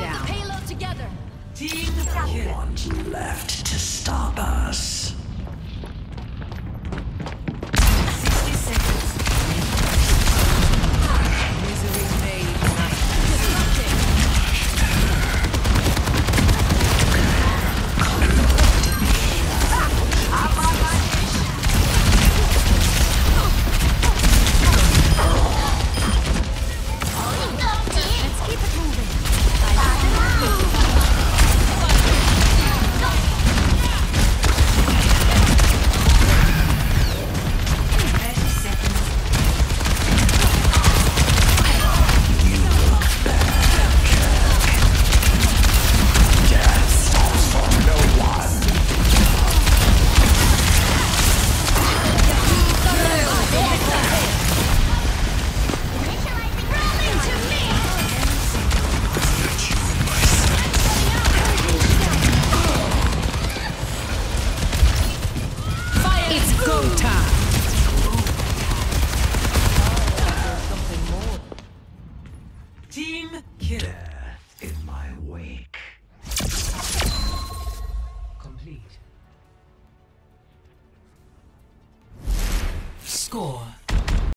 down. Payload together. Team One left to stop us. awake. Complete. Score.